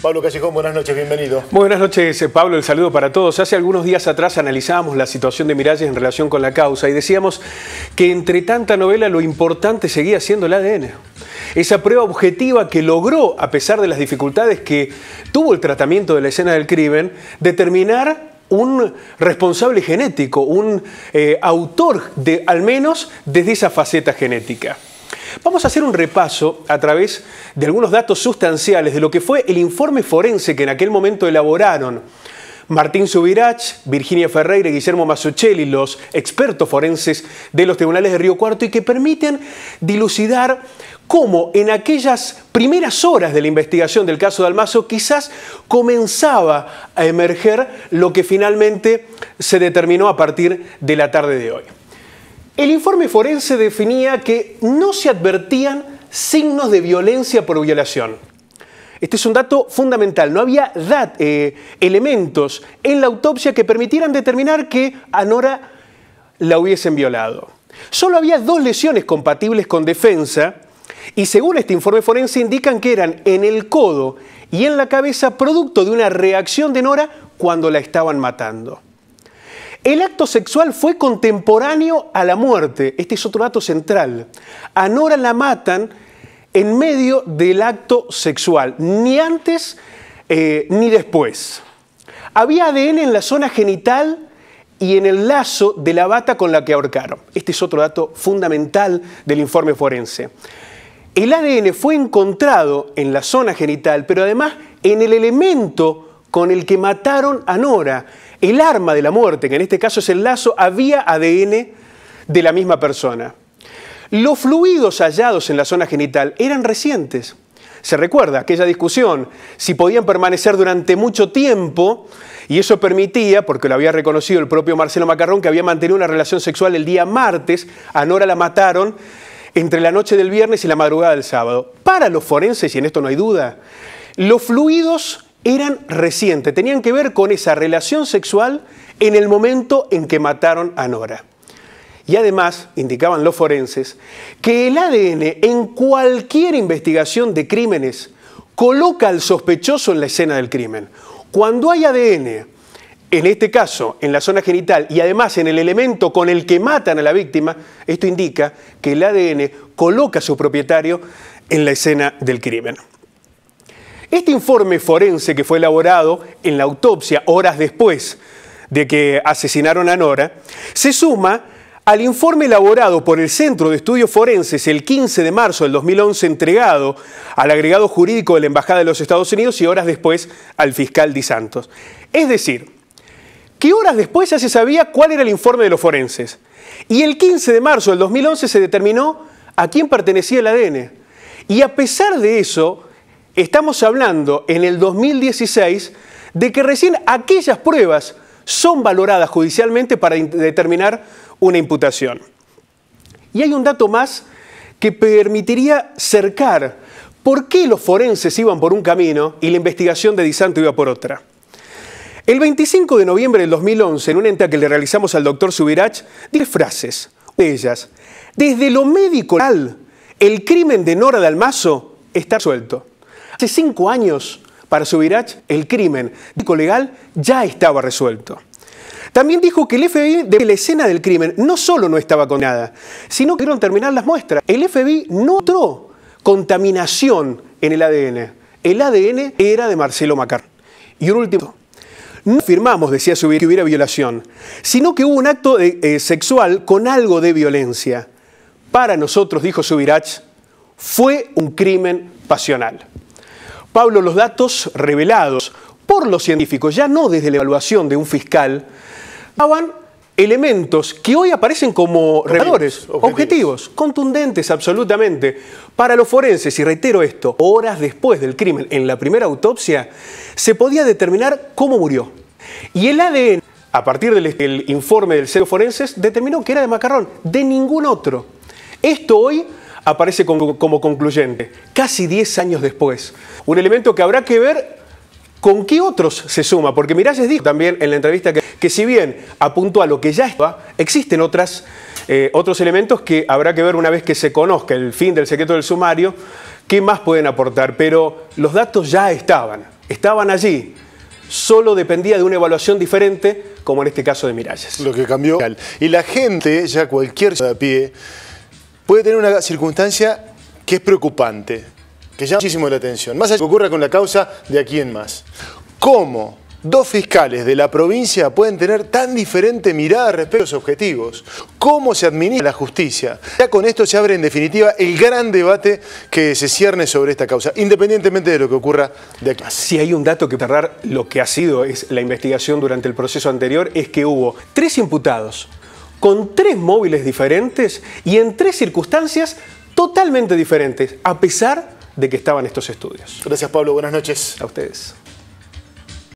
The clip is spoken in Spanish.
Pablo Callejón, buenas noches, bienvenido. Buenas noches, eh, Pablo, el saludo para todos. Hace algunos días atrás analizábamos la situación de Miralles en relación con la causa y decíamos que entre tanta novela lo importante seguía siendo el ADN. Esa prueba objetiva que logró, a pesar de las dificultades que tuvo el tratamiento de la escena del crimen, determinar un responsable genético, un eh, autor de, al menos desde esa faceta genética. Vamos a hacer un repaso a través de algunos datos sustanciales de lo que fue el informe forense que en aquel momento elaboraron Martín Subirach, Virginia Ferreira y Guillermo Masuccelli, los expertos forenses de los tribunales de Río Cuarto, y que permiten dilucidar cómo en aquellas primeras horas de la investigación del caso de Almazo quizás comenzaba a emerger lo que finalmente se determinó a partir de la tarde de hoy. El informe forense definía que no se advertían signos de violencia por violación. Este es un dato fundamental. No había eh, elementos en la autopsia que permitieran determinar que a Nora la hubiesen violado. Solo había dos lesiones compatibles con defensa y según este informe forense indican que eran en el codo y en la cabeza producto de una reacción de Nora cuando la estaban matando. El acto sexual fue contemporáneo a la muerte. Este es otro dato central. A Nora la matan en medio del acto sexual, ni antes eh, ni después. Había ADN en la zona genital y en el lazo de la bata con la que ahorcaron. Este es otro dato fundamental del informe forense. El ADN fue encontrado en la zona genital, pero además en el elemento con el que mataron a Nora, el arma de la muerte, que en este caso es el lazo, había ADN de la misma persona. Los fluidos hallados en la zona genital eran recientes. Se recuerda aquella discusión, si podían permanecer durante mucho tiempo, y eso permitía, porque lo había reconocido el propio Marcelo Macarrón, que había mantenido una relación sexual el día martes, a Nora la mataron entre la noche del viernes y la madrugada del sábado. Para los forenses, y en esto no hay duda, los fluidos eran recientes, tenían que ver con esa relación sexual en el momento en que mataron a Nora. Y además, indicaban los forenses, que el ADN en cualquier investigación de crímenes coloca al sospechoso en la escena del crimen. Cuando hay ADN, en este caso en la zona genital y además en el elemento con el que matan a la víctima, esto indica que el ADN coloca a su propietario en la escena del crimen. Este informe forense que fue elaborado en la autopsia horas después de que asesinaron a Nora, se suma al informe elaborado por el Centro de Estudios Forenses el 15 de marzo del 2011 entregado al agregado jurídico de la Embajada de los Estados Unidos y horas después al fiscal Di Santos. Es decir, que horas después ya se sabía cuál era el informe de los forenses. Y el 15 de marzo del 2011 se determinó a quién pertenecía el ADN. Y a pesar de eso, Estamos hablando en el 2016 de que recién aquellas pruebas son valoradas judicialmente para determinar una imputación. Y hay un dato más que permitiría cercar por qué los forenses iban por un camino y la investigación de Di Santo iba por otra. El 25 de noviembre del 2011, en una entrevista que le realizamos al doctor Subirach, dije frases, de ellas, desde lo médico el crimen de Nora Dalmazo está suelto. Hace cinco años, para Subirach, el crimen legal ya estaba resuelto. También dijo que el FBI de la escena del crimen no solo no estaba condenada, sino que pudieron terminar las muestras. El FBI no notó contaminación en el ADN. El ADN era de Marcelo Macar. Y un último, no afirmamos, decía Subirach, que hubiera violación, sino que hubo un acto eh, sexual con algo de violencia. Para nosotros, dijo Subirach, fue un crimen pasional. Pablo, los datos revelados por los científicos, ya no desde la evaluación de un fiscal, daban elementos que hoy aparecen como reveladores, objetivos. contundentes absolutamente. Para los forenses, y reitero esto, horas después del crimen, en la primera autopsia, se podía determinar cómo murió. Y el ADN, a partir del informe del CEO Forenses, determinó que era de Macarrón, de ningún otro. Esto hoy aparece como, concluyente, casi 10 años después. Un elemento que habrá que ver ¿Con qué otros se suma? Porque Miralles dijo también en la entrevista que, si bien apuntó a lo que ya estaba, existen otras, eh, otros elementos que habrá que ver una vez que se conozca el fin del secreto del sumario, qué más pueden aportar. Pero los datos ya estaban. estaban allí, solo dependía de una evaluación diferente, como en este caso de Miralles. Lo que cambió. Y la gente, ya cualquier a pie, puede tener una circunstancia que es preocupante, que llama muchísimo la atención. Más allá de lo que ocurra con la causa de aquí en más. ¿Cómo dos fiscales de la provincia pueden tener tan diferente mirada respecto a los objetivos. ¿Cómo se administra la justicia? Ya con esto se abre en definitiva el gran debate que se cierne sobre esta causa, independientemente de lo que ocurra de aquí. Si hay un dato que cerrar lo que ha sido es la investigación durante el proceso anterior, es que hubo tres imputados con tres móviles diferentes y en tres circunstancias totalmente diferentes, a pesar de que estaban estos estudios. Gracias Pablo, buenas noches. A ustedes.